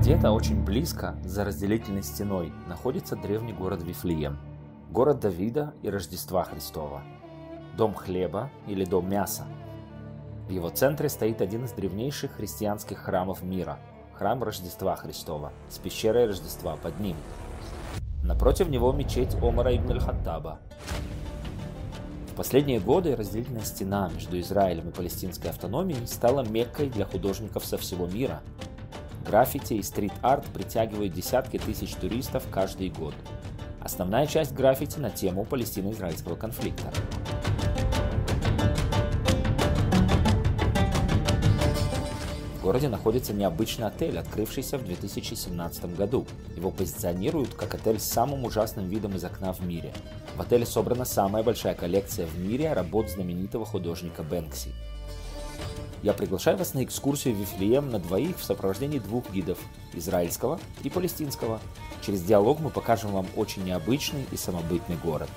Где-то очень близко, за разделительной стеной, находится древний город Вифлеем, город Давида и Рождества Христова, дом хлеба или дом мяса. В его центре стоит один из древнейших христианских храмов мира – храм Рождества Христова с пещерой Рождества под ним. Напротив него мечеть Омара ибн аль-Хаттаба. В последние годы разделительная стена между Израилем и палестинской автономией стала меккой для художников со всего мира – Граффити и стрит-арт притягивают десятки тысяч туристов каждый год. Основная часть граффити на тему палестино-израильского конфликта. Городе находится необычный отель, открывшийся в 2017 году. Его позиционируют как отель с самым ужасным видом из окна в мире. В отеле собрана самая большая коллекция в мире работ знаменитого художника Бэнкси. Я приглашаю вас на экскурсию в Вифлеем на двоих в сопровождении двух гидов – израильского и палестинского. Через диалог мы покажем вам очень необычный и самобытный город.